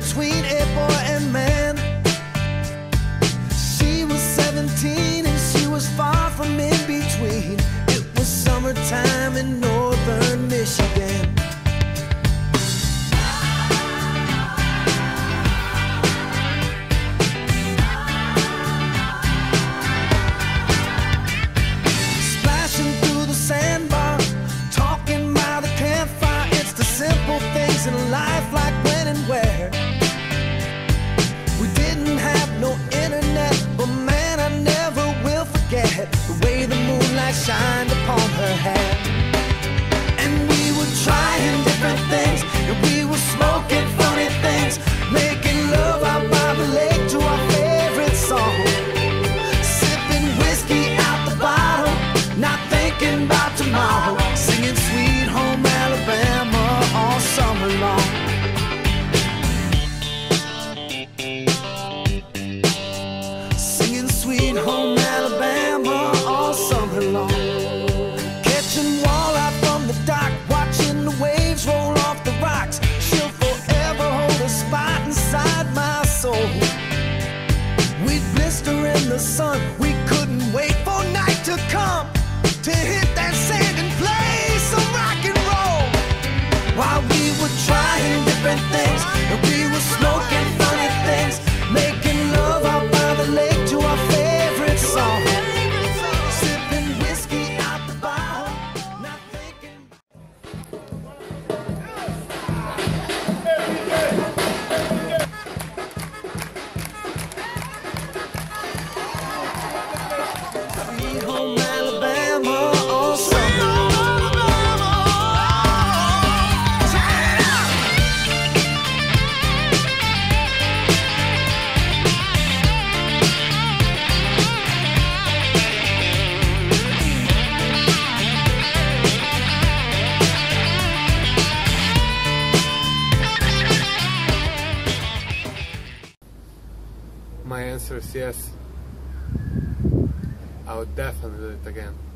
between a boy and man. the sun. We couldn't wait for night to come to hit my answer is yes. I would definitely do it again.